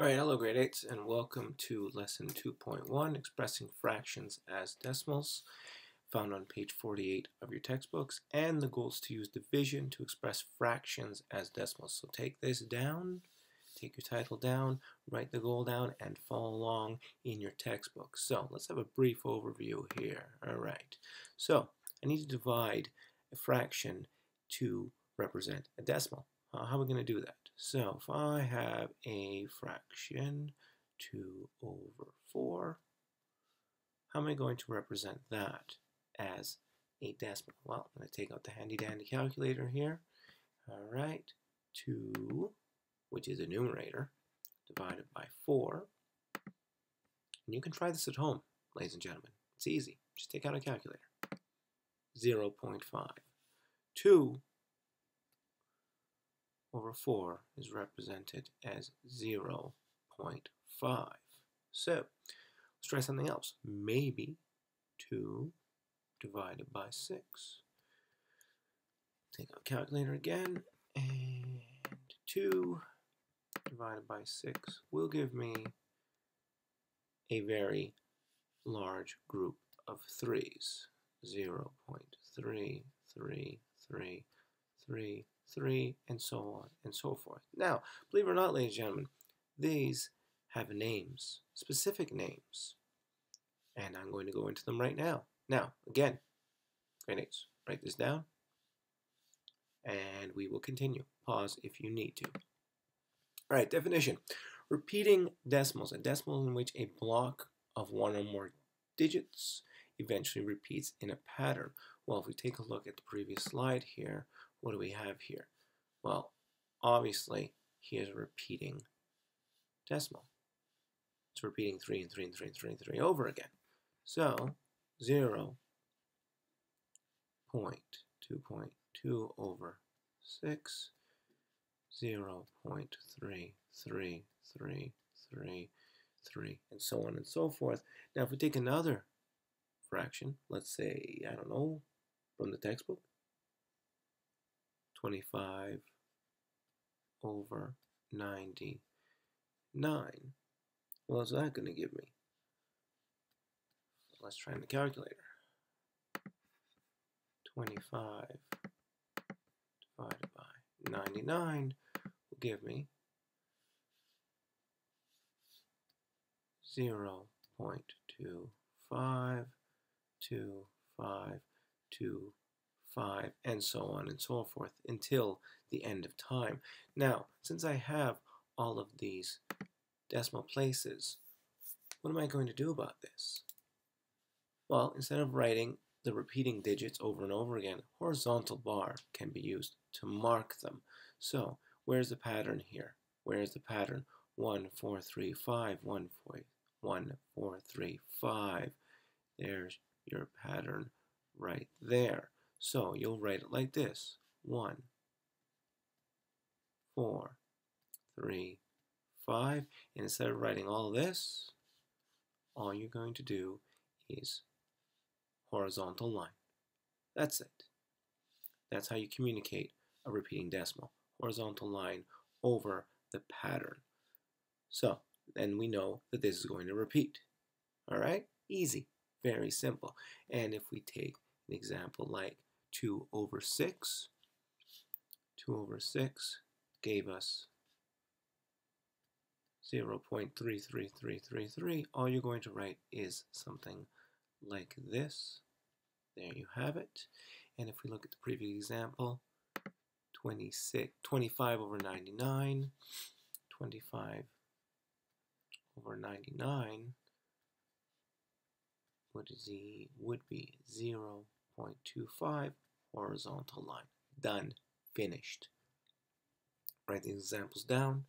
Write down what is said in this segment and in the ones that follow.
All right, hello grade 8s and welcome to lesson 2.1, expressing fractions as decimals, found on page 48 of your textbooks, and the goal is to use division to express fractions as decimals. So take this down, take your title down, write the goal down, and follow along in your textbook. So let's have a brief overview here. All right, so I need to divide a fraction to represent a decimal. Uh, how are we going to do that? So if I have a fraction 2 over 4, how am I going to represent that as a decimal? Well, I'm going to take out the handy dandy calculator here. All right, 2, which is a numerator, divided by 4. And you can try this at home, ladies and gentlemen. It's easy. Just take out a calculator. 0 0.5. 2 over 4 is represented as 0 0.5. So, let's try something else. Maybe 2 divided by 6. Take our calculator again, and 2 divided by 6 will give me a very large group of 3's. 0 0.3, 3, 3, 3, 3, and so on and so forth. Now, believe it or not, ladies and gentlemen, these have names, specific names, and I'm going to go into them right now. Now, again, grade write this down, and we will continue. Pause if you need to. All right, definition. Repeating decimals, a decimal in which a block of one or more digits eventually repeats in a pattern. Well, if we take a look at the previous slide here, what do we have here? Well, obviously, here's a repeating decimal. It's repeating 3 and 3 and 3 and 3 and 3 over again. So, 0 0.2.2 over 6, 0 0.3333, and so on and so forth. Now, if we take another fraction, let's say, I don't know, from the textbook, 25 over 99. What's that going to give me? Let's try in the calculator. 25 divided by 99 will give me 0 0.252525 5, and so on and so forth until the end of time. Now, since I have all of these decimal places, what am I going to do about this? Well, instead of writing the repeating digits over and over again, horizontal bar can be used to mark them. So, where's the pattern here? Where's the pattern? 1, 4, 3, 5, 1, 4, 1, 4, 3, 5. There's your pattern right there. So you'll write it like this. 1, 4, 3, 5. And instead of writing all this, all you're going to do is horizontal line. That's it. That's how you communicate a repeating decimal. Horizontal line over the pattern. So then we know that this is going to repeat. All right? Easy. Very simple. And if we take an example like 2 over 6. 2 over 6 gave us 0 0.33333. All you're going to write is something like this. There you have it. And if we look at the previous example, 26, 25 over 99, 25 over 99 would, would be 0 0.25 horizontal line. Done. Finished. Write the examples down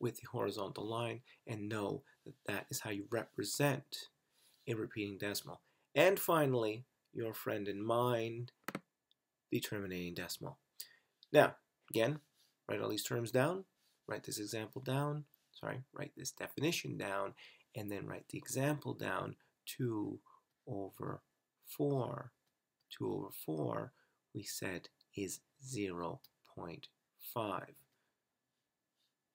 with the horizontal line and know that that is how you represent a repeating decimal. And finally, your friend in mind, the terminating decimal. Now, again, write all these terms down, write this example down, sorry, write this definition down, and then write the example down 2 over 4 2 over 4, we said is 0 0.5.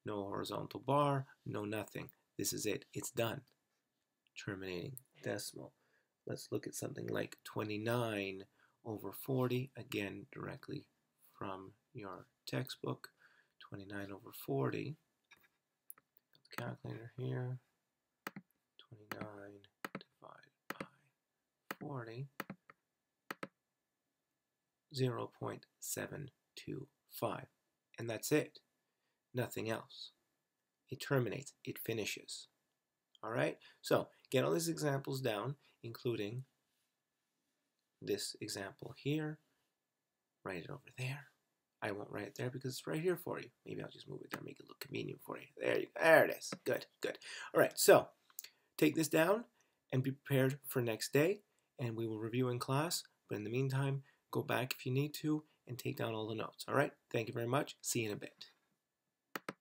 no horizontal bar, no nothing. This is it. It's done. Terminating decimal. Let's look at something like 29 over 40, again, directly from your textbook. 29 over 40. Calculator here. 29 divided by 40. 0 0.725. And that's it. Nothing else. It terminates. It finishes. All right? So get all these examples down, including this example here. Write it over there. I won't write it there because it's right here for you. Maybe I'll just move it there, make it look convenient for you. There you. There it is. Good, good. All right, so take this down and be prepared for next day, and we will review in class. But in the meantime, go back if you need to and take down all the notes. All right? Thank you very much. See you in a bit.